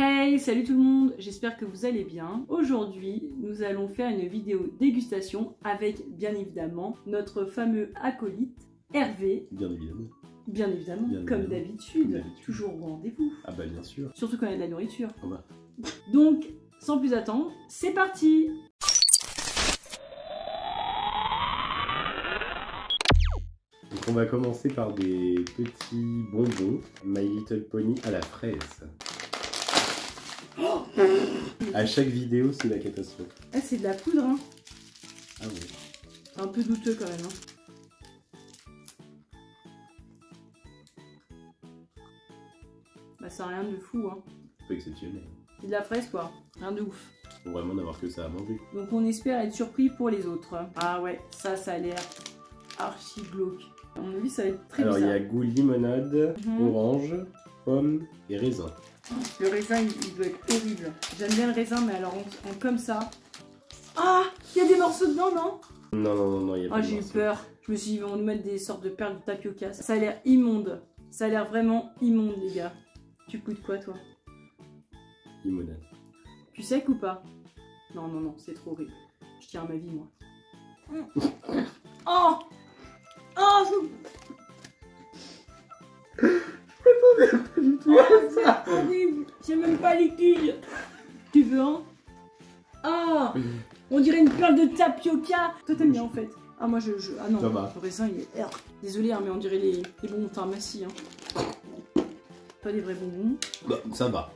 Hey, salut tout le monde, j'espère que vous allez bien. Aujourd'hui, nous allons faire une vidéo dégustation avec bien évidemment notre fameux acolyte Hervé, Bien évidemment. bien évidemment, Bien comme évidemment. d'habitude, Comme d'habitude. toujours au rendez-vous, Ah bah bien sûr. surtout quand il y a de la nourriture. Ah bah. Donc, sans plus attendre, c'est parti Donc on va commencer par des petits bonbons My Little Pony à la fraise. À chaque vidéo, c'est la catastrophe. Ah, c'est de la poudre, hein. Ah ouais. C'est un peu douteux quand même. Hein. Bah, ça rien de fou, hein. Pas exceptionnel. C'est de la fraise, quoi. Rien de ouf. Faut vraiment n'avoir que ça à manger. Donc on espère être surpris pour les autres. Ah ouais, ça, ça a l'air archi glauque. À mon avis, ça va être très Alors il y a goût limonade, Mhm. orange, pomme et raisin. Le raisin, il, il doit être horrible. J'aime bien le raisin, mais alors en, en comme ça. Ah Il y a des morceaux dedans, non? Non, non, non, non, il y a Ah, pas de j'ai eu peur. Je me suis dit, ils vont nous mettre des sortes de perles de tapioca. Ça a l'air immonde. Ça a l'air vraiment immonde, les gars. Tu coûtes quoi, toi? Limonade. Tu sais ou pas? Non, non, non, c'est trop horrible. Je tiens à ma vie, moi. Tapioca Toi t'aimes bien en fait Ah moi je... je- Ah non, le raisin il est... Désolé hein, mais on dirait les, les bonbons pharmacie. Hein. Pas des vrais bonbons. Bah, ça va.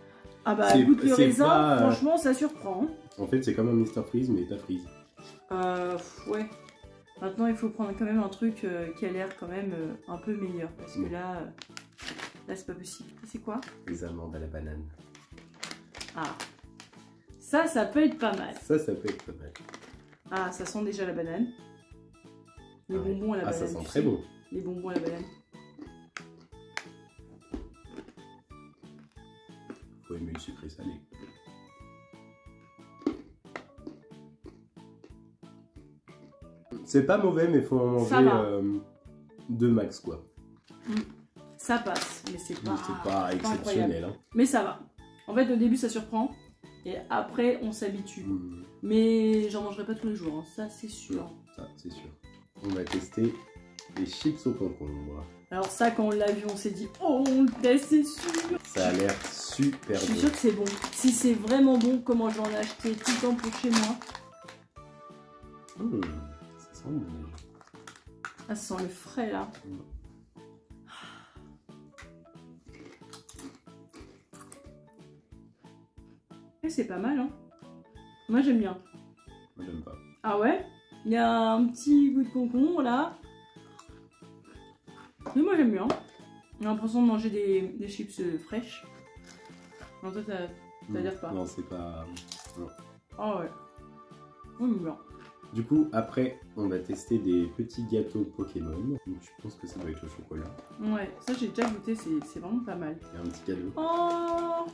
Ah bah goûte le raisin, pas, franchement ça surprend. hein. En fait, c'est comme un Mr Freeze, mais ta frise. Euh, ouais. Maintenant, il faut prendre quand même un truc euh, qui a l'air quand même euh, un peu meilleur. Parce que là, euh, là c'est pas possible. C'est quoi? Les amandes à la banane. Ah. Ça, ça peut être pas mal. Ça, ça peut être pas mal. Ah, ça sent déjà la banane. Les Ah ouais. bonbons à la Ah, banane. ça sent très sais. bon. Les bonbons à la banane. Faut aimer le sucré salé. C'est pas mauvais, mais faut en manger euh, deux max, quoi. Ça passe, mais c'est pas. pas exceptionnel. Hein. Mais ça va. En fait, au début, ça surprend. Et après, on s'habitue. Hmm, Mais j'en mangerai pas tous les jours, hein. ça c'est sûr. ça, c'est sûr. On va tester les chips au concombre. Alors, ça, quand on l'a vu, on s'est dit, oh, on le teste, c'est sûr. Ça a l'air super Je suis bon. sûre que c'est bon. Si c'est vraiment bon, comment j'en ai acheté tout le temps pour chez moi? Hmm, ça sent bon. Ah, ça sent le frais là. Et c'est pas mal, hein. Moi j'aime bien. Moi, j'aime pas. Ah ouais? Il y a un petit goût de concombre là. Mais moi j'aime bien. J'ai l'impression de manger des, des chips euh, fraîches. Non, toi t'as. Ça l'air pas. Non, c'est pas. Ah ouais. Moi j'aime bien. Du coup, après, on va tester des petits gâteaux Pokémon. Donc, je pense que ça doit être au chocolat. Ouais, ça j'ai déjà goûté, c'est c'est vraiment pas mal. Il y a un petit cadeau. Oh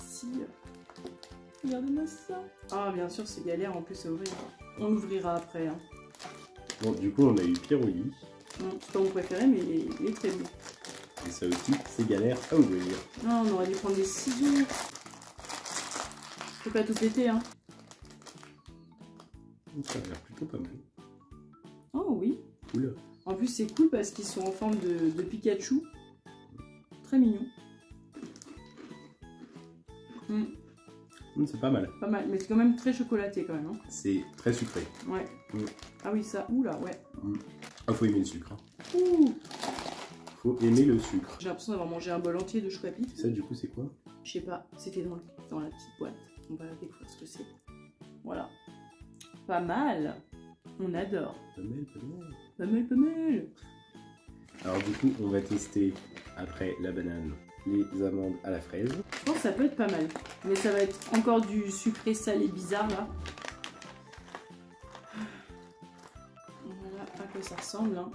Merci. Regardez-moi ça. Ah, bien sûr, c'est galère en plus à ouvrir. On l'ouvrira après. Hein. Bon, du coup, on a eu. Bon, c'est pas mon préféré, mais il est, il est très bon. Et ça aussi, c'est galère à ouvrir. Non, on aurait dû prendre des ciseaux. Faut pas tout péter, hein. Ça a l'air plutôt pas mal. Oh oui. Cool. En plus, c'est cool parce qu'ils sont en forme de, de Pikachu. Très mignon. Hmm, Hum, c'est pas mal. pas mal, mais c'est quand même très chocolaté quand même. Hein. C'est très sucré. Ouais. Mm. Ah oui, ça. Oula, ouais. Ah, faut aimer le sucre. hein. Ouh Faut aimer le sucre. J'ai l'impression d'avoir mangé un bol entier de chocolat pic. Ça, du coup, c'est quoi? Je sais pas, c'était dans, dans la petite boîte. On va découvrir ce que c'est. Voilà. Pas mal. On adore. Pas mal, pas mal. Pas mal, pas mal. Alors, du coup, on va tester, après la banane, les amandes à la fraise. Je pense que ça peut être pas mal. Mais ça va être encore du sucré salé bizarre là. Voilà à quoi ça ressemble. hein.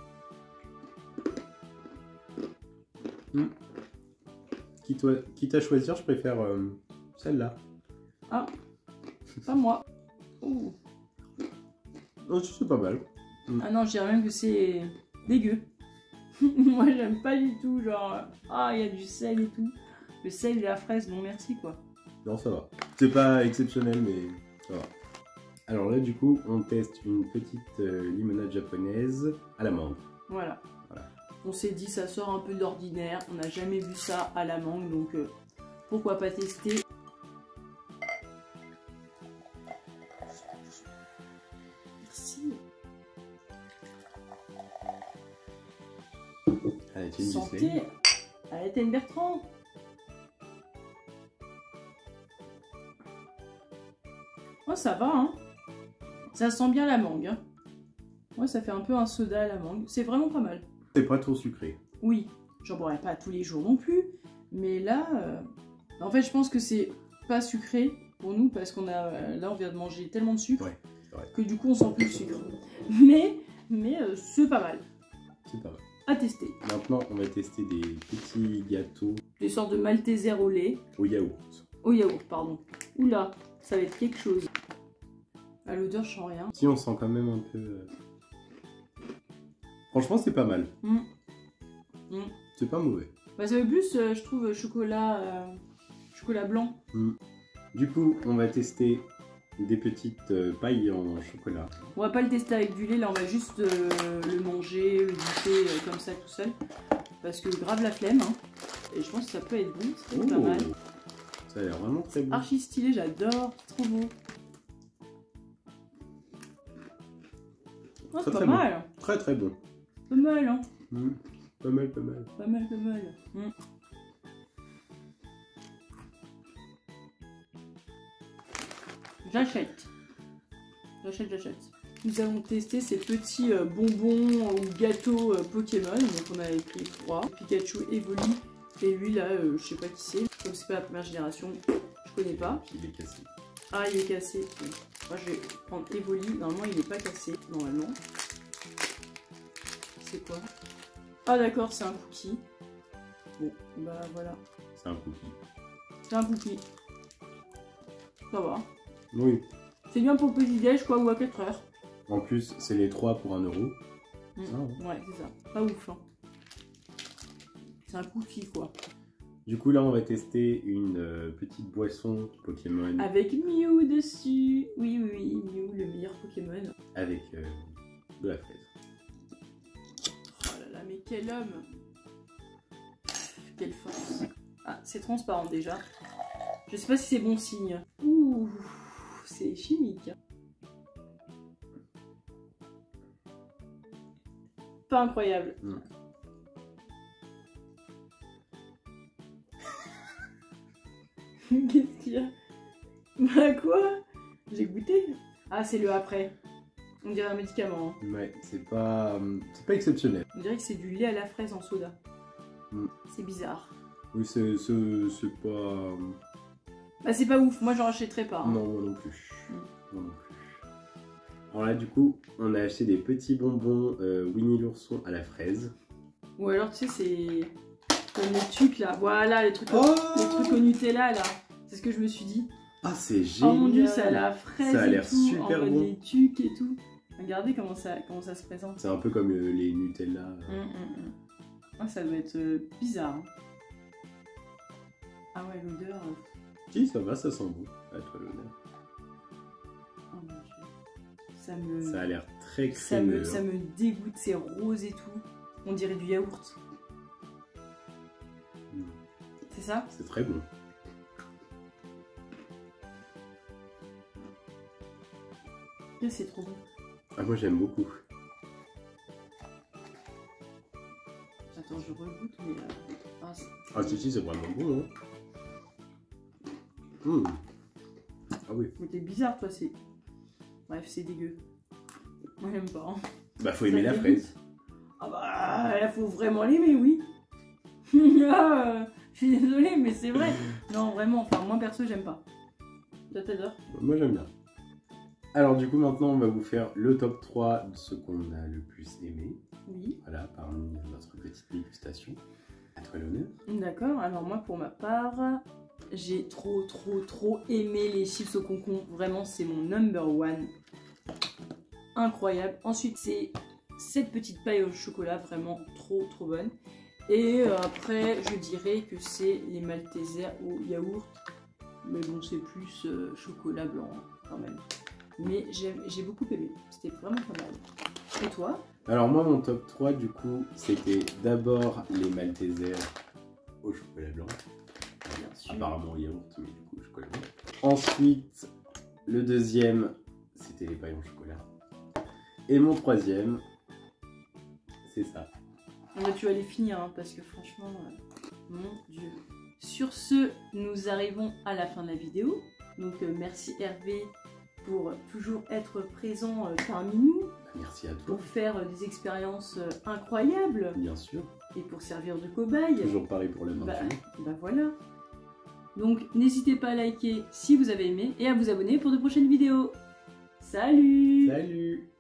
Quitte, à- quitte à choisir, je préfère euh, celle-là. Pas moi. Oh, c'est pas mal. Ah non, je dirais même que c'est dégueu. Moi j'aime pas du tout, genre, ah il y a du sel et tout. Le sel et la fraise, non merci quoi. Non, ça va. C'est pas exceptionnel, mais ça va. Alors là, du coup, on teste une petite euh, limonade japonaise à la mangue. Voilà. Voilà. On s'est dit ça sort un peu de l'ordinaire, on n'a jamais vu ça à la mangue, donc euh, pourquoi pas tester. Santé. Allez, Étienne Bertrand. Oh, ça va, hein. Ça sent bien la mangue. Hein. Ouais, ça fait un peu un soda à la mangue. C'est vraiment pas mal. C'est pas trop sucré. Oui, j'en boirai pas tous les jours non plus, mais là, euh, en fait, je pense que c'est pas sucré pour nous parce qu'on a, euh, là, on vient de manger tellement de sucre Ouais, que du coup, on sent plus le sucre. Mais, mais euh, c'est pas mal C'est pas mal. À tester. Maintenant, on va tester des petits gâteaux Des sortes de malteser au lait, au yaourt. au yaourt, pardon. Oula, ça va être quelque chose. À l'odeur, je sens rien. Si, on sent quand même un peu. euh, Franchement, c'est pas mal. Mm. Mm. C'est pas mauvais. Bah, ça fait plus, euh, je trouve, chocolat, euh, chocolat blanc. Du coup, on va tester des petites euh, pailles en chocolat. On va pas le tester avec du lait, là on va juste euh, le manger, le goûter euh, comme ça tout seul. Parce que grave la flemme. hein. Et je pense que ça peut être bon, c'est pas mal. Oh, Ça a l'air vraiment très bon. Archi stylé, j'adore, trop beau. Oh, c'est pas très bon. mal, Très très bon. pas mal, hein. Mm. Pas mal, pas mal. Pas mal, pas mal. Mm. J'achète. J'achète, j'achète. Nous allons tester ces petits euh, bonbons ou gâteaux euh, Pokémon. Donc on avait pris trois. Pikachu, Evoli. Et lui là, euh, je sais pas qui c'est. Comme c'est pas la première génération, je connais pas. Il est cassé. Ah, il est cassé. Bon. Moi je vais prendre Evoli. Normalement il est pas cassé. Normalement. C'est quoi? Ah d'accord, c'est un cookie. Bon, bah voilà. C'est un cookie. C'est un cookie. Ça va. Oui. C'est bien pour le petit déj quoi ou à 4 heures. En plus, c'est les trois pour un euro. Mm. Ça, hein. Ouais, c'est ça. Pas ouf hein. C'est un cookie quoi. Du coup, là, on va tester une euh, petite boisson Pokémon Avec Mew dessus. Oui, oui, oui, Mew, le meilleur Pokémon. avec euh, de la fraise. Oh là là, mais quel homme Quelle force Ah, c'est transparent déjà. Je sais pas si c'est bon signe. Ouh, c'est chimique. Pas incroyable. Qu'est-ce qu'il y a? Bah quoi? J'ai goûté. Ah, c'est le après. On dirait un médicament. hein. Ouais, c'est pas, euh, c'est pas exceptionnel. On dirait que c'est du lait à la fraise en soda. Mm. C'est bizarre. Oui, c'est, c'est, c'est pas. Euh, Bah c'est pas ouf, moi j'en achèterais pas. hein. Non, moi non plus. Mm. Moi non plus. Alors là, du coup, on a acheté des petits bonbons euh, Winnie l'ourson à la fraise. Ou alors tu sais c'est comme les trucs là, voilà les trucs, au... Oh les trucs au Nutella là. C'est ce que je me suis dit. Ah, c'est Oh génial mon dieu, ça a la fraise Ça a et l'air tout, super en mode bon. les tucs et tout. Regardez comment ça, comment ça se présente. C'est un peu comme euh, les Nutella. Hum, hum, hum. Ah, ça doit être euh, bizarre. hein. Ah ouais, l'odeur. euh, Si, ça va, ça sent bon. À toi l'honneur. Oh mon dieu. Ça me. Ça a l'air très Ça me, crémeux. ça hein. me dégoûte, c'est rose et tout. On dirait du yaourt. Mm. C'est ça? C'est très bon. C'est trop bon. Ah, moi j'aime beaucoup. Attends, je regoute, mais. euh, ah, Ah, si, si, c'est vraiment bon. Hein. Mm. Ah oui. mais t'es bizarre, toi, c'est. Bref, c'est dégueu. Moi, j'aime pas. hein. Bah, faut Ça aimer la fraise. Ah bah, là, faut vraiment l'aimer, oui. ah, euh, je suis désolée, mais c'est vrai. Non, vraiment, enfin, moi, perso, j'aime pas. Toi, t'adores Moi j'aime bien. Alors, du coup, maintenant, on va vous faire le top 3 de ce qu'on a le plus aimé. Oui. Voilà, parmi notre petite dégustation. À toi l'honneur. D'accord, alors moi pour ma part, j'ai trop trop trop aimé les chips au concombre. Vraiment, c'est mon number one. Incroyable. Ensuite, c'est cette petite paille au chocolat, vraiment trop trop bonne. Et euh, après, je dirais que c'est les Maltesers au yaourt. Mais bon, c'est plus euh, chocolat blanc quand même. Mais j'ai beaucoup aimé. C'était vraiment pas mal. Et toi? Alors moi, mon top 3, du coup, c'était d'abord les Maltesers au chocolat blanc. Apparemment au yaourt, mais du coup au chocolat blanc. Ensuite, le deuxième, c'était les pailles au chocolat. Et mon troisième, c'est ça. On va tu vas les finir hein, parce que franchement, euh, mon dieu. Sur ce, nous arrivons à la fin de la vidéo. Donc euh, merci Hervé pour toujours être présent euh, parmi nous, Merci à toi, pour faire euh, des expériences euh, incroyables bien sûr. et pour servir de cobaye. Toujours pareil pour la Bah, peinture. bah voilà. Donc n'hésitez pas à liker si vous avez aimé et à vous abonner pour de prochaines vidéos. Salut Salut